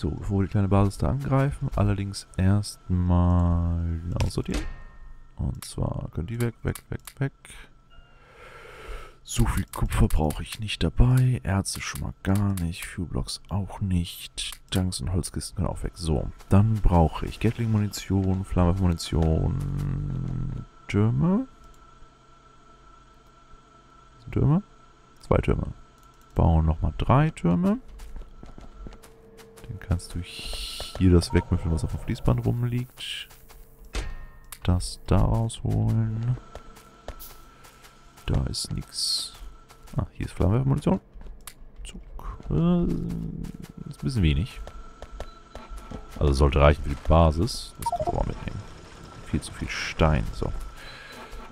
So, bevor wir die kleine Basis da angreifen, allerdings erstmal aussortieren. Und zwar können die weg, weg, weg, weg. So viel Kupfer brauche ich nicht dabei. Erze schon mal gar nicht. Fuelblocks auch nicht. Tanks und Holzkisten können auch weg. So, dann brauche ich Gatling-Munition, Flammenmunition, Türme. Türme? Zwei Türme. Bauen nochmal drei Türme. Kannst du hier das wegmüffeln, was auf dem Fließband rumliegt. Das da rausholen. Da ist nichts. Ah, hier ist Flammenwerfermunition. Zug. Äh, ist ein bisschen wenig. Also sollte reichen für die Basis. Das kannst du auch mitnehmen. Viel zu viel Stein. So.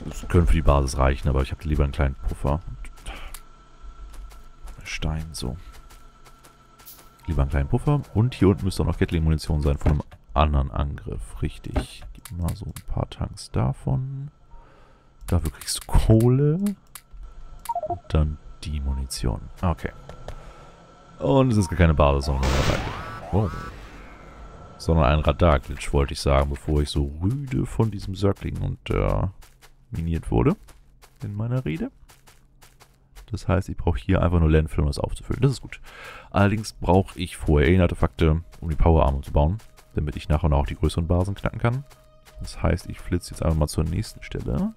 Das können für die Basis reichen, aber ich habe lieber einen kleinen Puffer. Stein, so. Lieber einen kleinen Puffer. Und hier unten müsste auch noch Gatling-Munition sein von einem anderen Angriff. Richtig. Gib mal so ein paar Tanks davon. Dafür kriegst du Kohle. Und dann die Munition. Okay. Und es ist gar keine Basis, sondern ein Radarglitch. Wow. Sondern ein Radarglitch, wollte ich sagen, bevor ich so rüde von diesem Circling und äh, miniert wurde in meiner Rede. Das heißt, ich brauche hier einfach nur Landfill, um das aufzufüllen. Das ist gut. Allerdings brauche ich vorher Alien-Artefakte, um die Power-Armor zu bauen, damit ich nach und nach die größeren Basen knacken kann. Das heißt, ich flitze jetzt einfach mal zur nächsten Stelle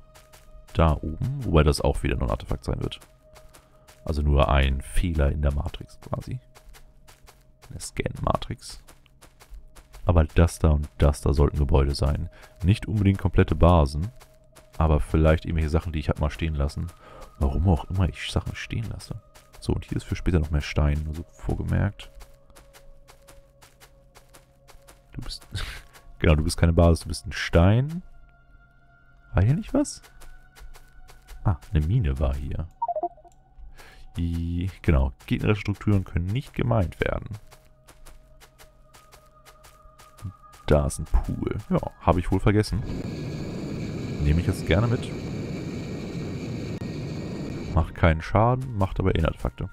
da oben, wobei das auch wieder nur ein Artefakt sein wird. Also nur ein Fehler in der Matrix quasi. Eine Scan-Matrix. Aber das da und das da sollten Gebäude sein. Nicht unbedingt komplette Basen, aber vielleicht irgendwelche Sachen, die ich halt mal stehen lassen. Warum auch immer ich Sachen stehen lasse. So, und hier ist für später noch mehr Stein, also vorgemerkt. Du bist... genau, du bist keine Basis, du bist ein Stein. War hier nicht was? Ah, eine Mine war hier. Genau, gegnerische Strukturen können nicht gemeint werden. Da ist ein Pool. Ja, habe ich wohl vergessen. Nehme ich jetzt gerne mit. Macht keinen Schaden, macht aber Inhaltfakte.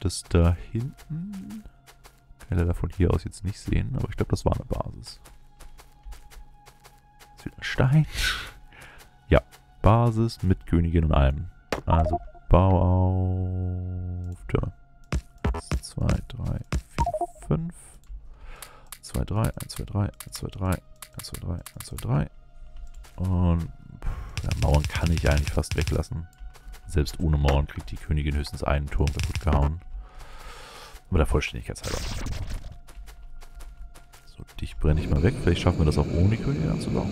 Das da hinten kann ich leider von hier aus jetzt nicht sehen, aber ich glaube, das war eine Basis. Das wieder ein Stein. Ja, Basis mit Königin und allem. Also bau auf Türme. 1, 2, 3, 4, 5. 2, 3, 1, 2, 3, 1, 2, 3, 1, 2, 3, 1, 2, 3. Und ja, Mauern kann ich eigentlich fast weglassen. Selbst ohne Mauern kriegt die Königin höchstens einen Turm kaputt gehauen. Aber der Vollständigkeit halber. So, dich brenne ich mal weg. Vielleicht schaffen wir das auch ohne die Königin anzubauen.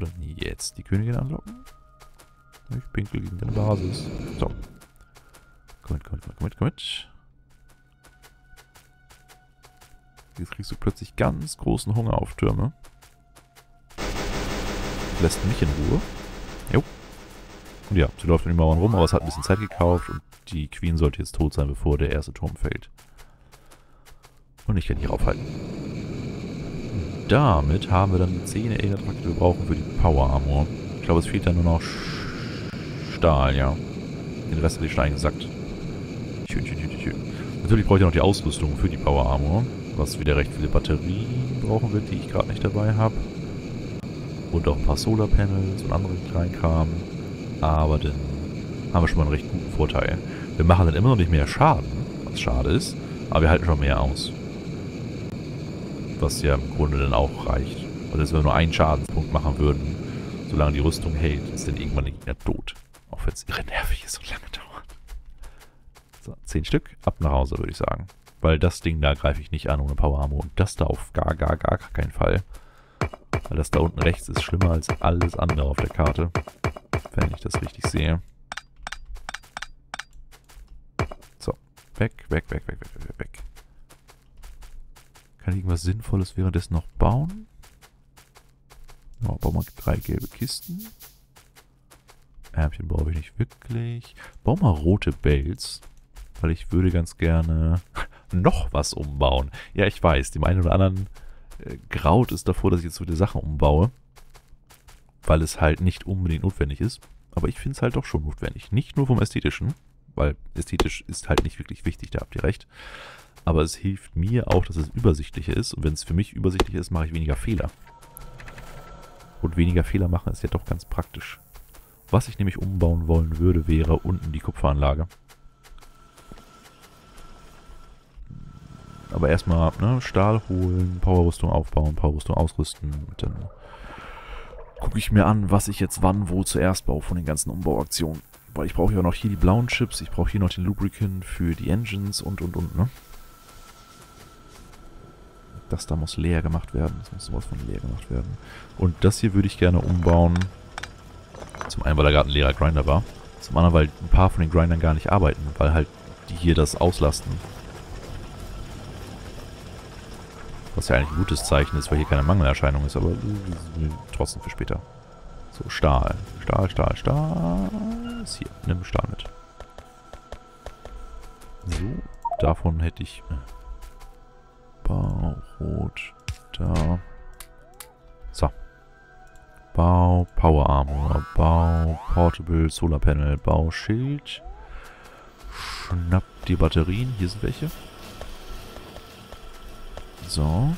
dann jetzt die Königin anlocken. Ich pinkel gegen deine Basis. So. Komm mit, komm mit, komm mit, komm mit. Jetzt kriegst du plötzlich ganz großen Hunger auf Türme. Lässt mich in Ruhe. Jo. Und ja, sie läuft in den Mauern rum, aber es hat ein bisschen Zeit gekauft und die Queen sollte jetzt tot sein, bevor der erste Turm fällt. Und ich kann hier aufhalten damit haben wir dann 10 Alien-Artefakte, die wir brauchen für die Power Armor. Ich glaube, es fehlt dann nur noch Stahl, ja. Den Rest habe ich schon eingesackt. Schön, schön, schön, schön. Natürlich brauche ich noch die Ausrüstung für die Power Armor, was wieder recht viele Batterien brauchen wird, die ich gerade nicht dabei habe. Und auch ein paar Solar Panels und anderen Kleinkram. Aber dann haben wir schon mal einen recht guten Vorteil. Wir machen dann immer noch nicht mehr Schaden, was schade ist, aber wir halten schon mehr aus was ja im Grunde dann auch reicht. Also wenn wir nur einen Schadenspunkt machen würden, solange die Rüstung hält, ist dann irgendwann der Gegner tot. Auch wenn es irre nervig ist und lange dauert. So, zehn Stück, ab nach Hause, würde ich sagen. Weil das Ding da greife ich nicht an ohne Power Armor und das da auf gar, gar, gar keinen Fall. Weil das da unten rechts ist schlimmer als alles andere auf der Karte. Wenn ich das richtig sehe. So, weg, weg, weg, weg, weg, weg, weg. Kann ich irgendwas Sinnvolles währenddessen noch bauen? Ja, bauen wir drei gelbe Kisten. Ärmchen brauche ich nicht wirklich. Bau mal rote Bells. Weil ich würde ganz gerne noch was umbauen. Ja, ich weiß, dem einen oder anderen äh, graut es davor, dass ich jetzt so viele Sachen umbaue. Weil es halt nicht unbedingt notwendig ist. Aber ich finde es halt doch schon notwendig. Nicht nur vom Ästhetischen. weil ästhetisch ist halt nicht wirklich wichtig, da habt ihr recht. Aber es hilft mir auch, dass es übersichtlicher ist. Und wenn es für mich übersichtlich ist, mache ich weniger Fehler. Und weniger Fehler machen ist ja doch ganz praktisch. Was ich nämlich umbauen wollen würde, wäre unten die Kupferanlage. Aber erstmal ne, Stahl holen, Powerrüstung aufbauen, Powerrüstung ausrüsten. Und dann gucke ich mir an, was ich jetzt wann wo zuerst baue von den ganzen Umbauaktionen. Weil ich brauche ja noch hier die blauen Chips, ich brauche hier noch den Lubricant für die Engines und und und, ne? Das da muss leer gemacht werden. Das muss sowas von leer gemacht werden. Und das hier würde ich gerne umbauen. Zum einen, weil da gerade ein leerer Grinder war. Zum anderen, weil ein paar von den Grindern gar nicht arbeiten, weil halt die hier das auslasten. Was ja eigentlich ein gutes Zeichen ist, weil hier keine Mangelerscheinung ist, aber trotzdem für später. So, Stahl. Stahl, Stahl, Stahl. Ist hier. Nimm Stahl mit. So, davon hätte ich... Äh, Bau, Rot, da. So. Bau, Power Armor, Bau, Portable, Solar Panel, Bau, Schild. Schnapp die Batterien. Hier sind welche. So.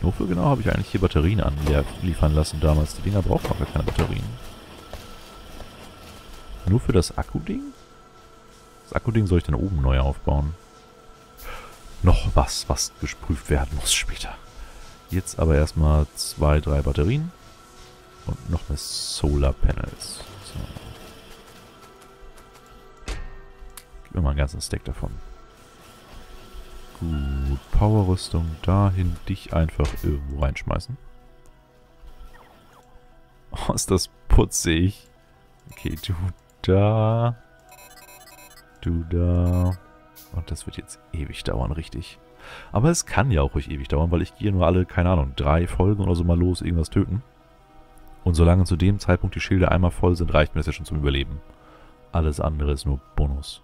Wofür genau habe ich eigentlich hier Batterien anliefern lassen damals? Die Dinger brauchen auch gar keine Batterien. Nur für das Akku-Ding? Das Akkuding soll ich dann oben neu aufbauen. Noch was, was gesprüft werden muss später. Jetzt aber erstmal zwei, drei Batterien. Und noch mehr Solar Panels. So. Gib mir mal einen ganzen Stack davon. Gut, Powerrüstung dahin, dich einfach irgendwo reinschmeißen. Oh, ist das putzig. Okay, du da. Du da. Und das wird jetzt ewig dauern, richtig. Aber es kann ja auch ruhig ewig dauern, weil ich gehe nur alle, keine Ahnung, drei Folgen oder so mal los, irgendwas töten. Und solange zu dem Zeitpunkt die Schilde einmal voll sind, reicht mir das ja schon zum Überleben. Alles andere ist nur Bonus.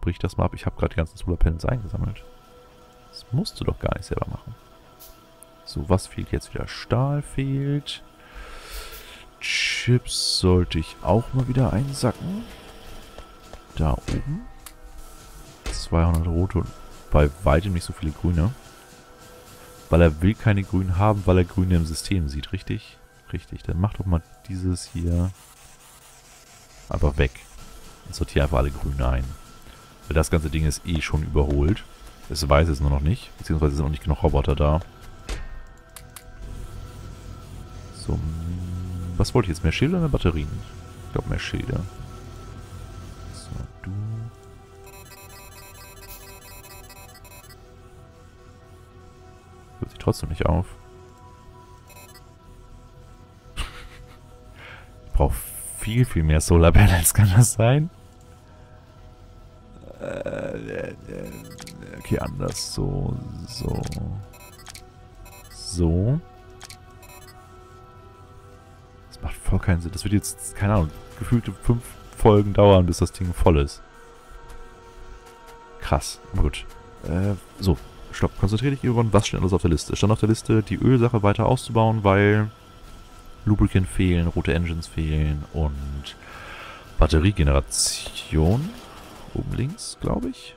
Brich das mal ab. Ich habe gerade die ganzen Solarpanels eingesammelt. Das musst du doch gar nicht selber machen. So, was fehlt jetzt wieder? Stahl fehlt. Chips sollte ich auch mal wieder einsacken da oben. 200 rote und bei weitem nicht so viele grüne. Weil er will keine grünen haben, weil er grüne im System sieht, richtig? Richtig, dann mach doch mal dieses hier einfach weg. Und sortiere einfach alle grüne ein. Weil das ganze Ding ist eh schon überholt. Es weiß es nur noch nicht. Beziehungsweise sind noch nicht genug Roboter da. So, was wollte ich jetzt? Mehr Schilder oder mehr Batterien? Ich glaube mehr Schilder. Hört sich trotzdem nicht auf. ich brauche viel, viel mehr Solar Panels, kann das sein? Äh, okay, anders. So, so. So. Das macht voll keinen Sinn. Das wird jetzt, keine Ahnung, gefühlte fünf Folgen dauern, bis das Ding voll ist. Krass. Gut. Äh, so, stopp, konzentriere dich, Iron. Was steht alles auf der Liste? Stand auf der Liste, die Ölsache weiter auszubauen, weil Lubricant fehlen, rote Engines fehlen und Batteriegeneration. Oben links, glaube ich.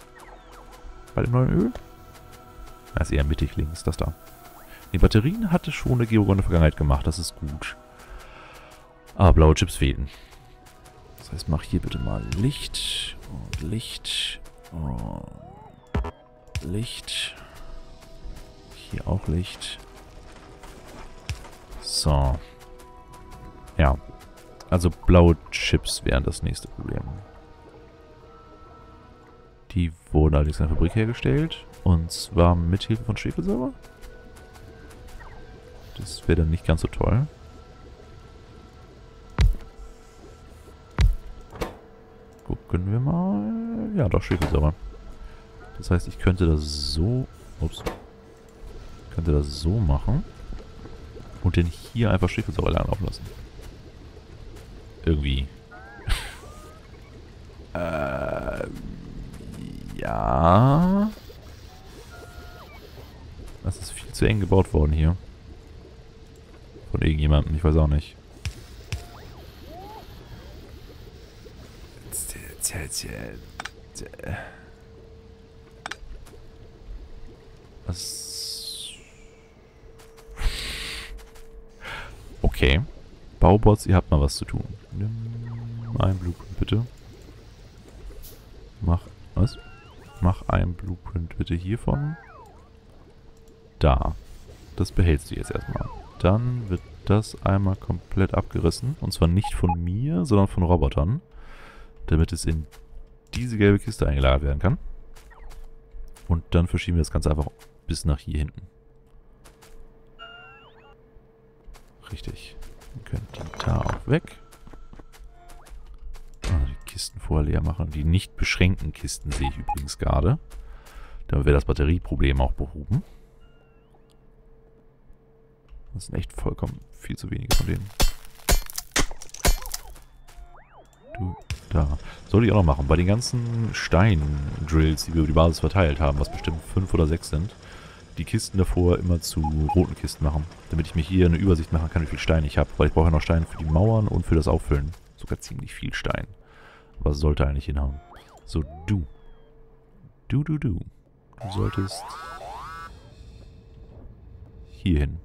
Bei dem neuen Öl. Das ist eher mittig links, das da. Die Batterien hatte schon der Georg in der Vergangenheit gemacht, das ist gut. Aber blaue Chips fehlen. Das heißt, mach hier bitte mal Licht und Licht und Licht. Hier auch Licht. So. Ja. Also blaue Chips wären das nächste Problem. Die wurden allerdings in der Fabrik hergestellt. Und zwar mit Hilfe von Schwefelsäure. Das wäre dann nicht ganz so toll. Gucken wir mal. Ja, doch, Schwefelsäure. Das heißt, ich könnte das so... Ups könnte das so machen. Und den hier einfach Schwefelsäure laufen lassen. Irgendwie. äh, ja. Das ist viel zu eng gebaut worden hier. Von irgendjemandem, ich weiß auch nicht. Was? Okay. Baubots, ihr habt mal was zu tun. Nimm ein Blueprint bitte. Mach, was? Mach ein Blueprint bitte hiervon. Da. Das behältst du jetzt erstmal. Dann wird das einmal komplett abgerissen. Und zwar nicht von mir, sondern von Robotern. Damit es in diese gelbe Kiste eingelagert werden kann. Und dann verschieben wir das Ganze einfach bis nach hier hinten. Richtig. Wir können die da auch weg. Kisten vorher leer machen. Die nicht beschränkten Kisten sehe ich übrigens gerade. Damit wäre das Batterieproblem auch behoben. Das sind echt vollkommen viel zu wenige von denen. Du, da. Soll ich auch noch machen. Bei den ganzen Stein-Drills, die wir über die Basis verteilt haben, was bestimmt fünf oder sechs sind, die Kisten davor immer zu roten Kisten machen. Damit ich mir hier eine Übersicht machen kann, wie viel Stein ich habe. Weil ich brauche ja noch Stein für die Mauern und für das Auffüllen. Sogar ziemlich viel Stein. Aber sollte eigentlich hinhauen. So, du. Du, du, du. Du solltest hier hin.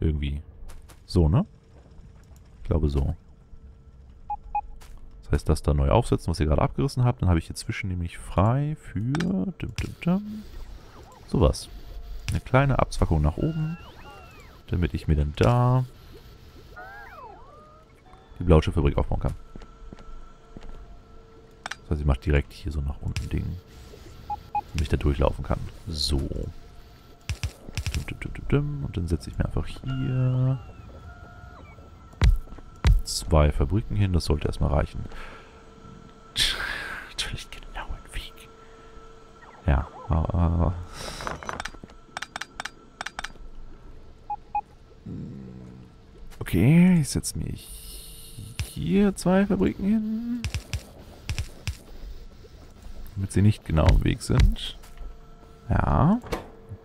Irgendwie. So, ne? Ich glaube so. Das heißt, das da neu aufsetzen, was ihr gerade abgerissen habt. Dann habe ich hier zwischen nämlich frei für... Dim, dim, dim, sowas. Eine kleine Abzwackung nach oben. Damit ich mir dann da die Blauschiffabrik aufbauen kann. Das heißt, ich mache direkt hier so nach unten Ding. Damit ich da durchlaufen kann. So. Und dann setze ich mir einfach hier zwei Fabriken hin. Das sollte erstmal reichen. Natürlich genau ein Weg. Ja, aber... Okay, ich setze mir hier zwei Fabriken hin. Damit sie nicht genau im Weg sind. Ja.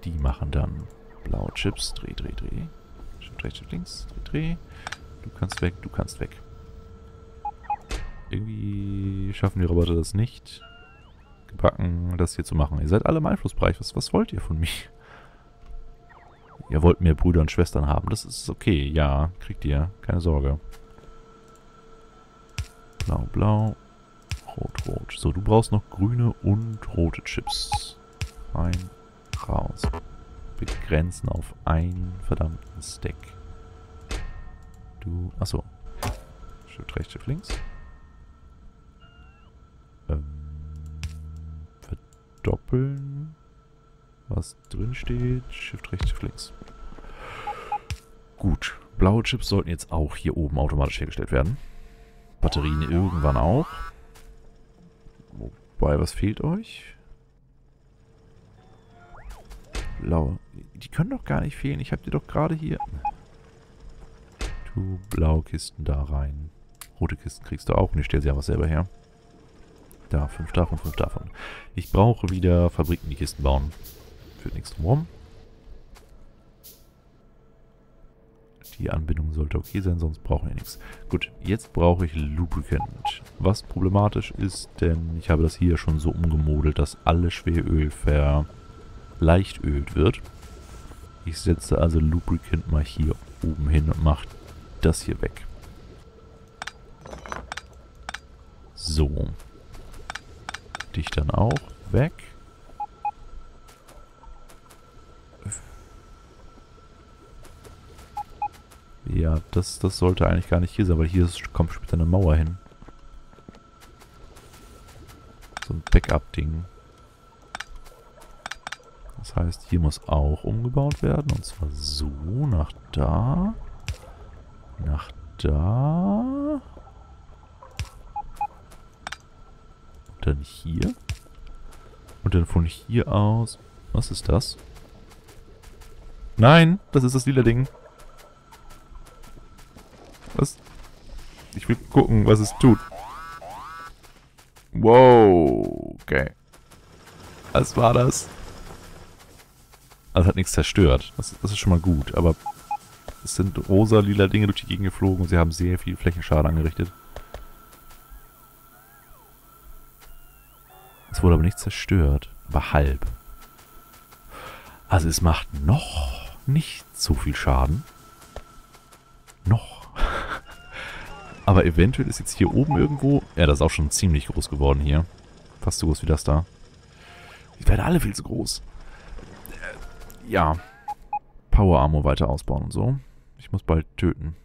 Die machen dann blaue Chips. Dreh, dreh, dreh. Shift rechts, Shift links. Dreh, dreh. Du kannst weg, du kannst weg. Irgendwie schaffen die Roboter das nicht. Gebacken, das hier zu machen. Ihr seid alle im Einflussbereich. Was, was wollt ihr von mir? Ihr wollt mehr Brüder und Schwestern haben. Das ist okay. Ja, kriegt ihr. Keine Sorge. Blau, blau. Rot, rot. So, du brauchst noch grüne und rote Chips. Rein, raus. Begrenzen auf einen verdammten Stack. Du, achso. Shift rechts, Shift links. Ähm, verdoppeln. Was drin steht. Shift rechts, Shift links. Gut. Blaue Chips sollten jetzt auch hier oben automatisch hergestellt werden. Batterien irgendwann auch. Wobei, was fehlt euch? Blaue. Die können doch gar nicht fehlen. Ich habe die doch gerade hier... Tu blaue Kisten da rein. Rote Kisten kriegst du auch und ich stelle sie einfach selber her. Da, fünf davon, fünf davon. Ich brauche wieder Fabriken, die Kisten bauen. Führt nichts drum Die Anbindung sollte okay sein, sonst brauchen wir nichts. Gut, jetzt brauche ich Lubricant. Was problematisch ist, denn ich habe das hier schon so umgemodelt, dass alles Schweröl verleichtölt wird. Ich setze also Lubricant mal hier oben hin und mache das hier weg. So. Dich dann auch weg. Ja, das, das sollte eigentlich gar nicht hier sein, weil hier ist, kommt später eine Mauer hin. So ein Backup-Ding. Das heißt, hier muss auch umgebaut werden. Und zwar so nach da. Nach da. Und dann hier. Und dann von hier aus... Was ist das? Nein, das ist das lila Ding. Ich will gucken, was es tut. Wow, okay. Was war das? Also hat nichts zerstört. Das, das ist schon mal gut, aber es sind rosa, lila Dinge durch die Gegend geflogen und sie haben sehr viel Flächenschaden angerichtet. Es wurde aber nicht zerstört, aber halb. Also es macht noch nicht so viel Schaden. Noch aber eventuell ist jetzt hier oben irgendwo... Ja, das ist auch schon ziemlich groß geworden hier. Fast so groß wie das da. Die werden alle viel zu groß. Äh, ja. Power Armor weiter ausbauen und so. Ich muss bald töten.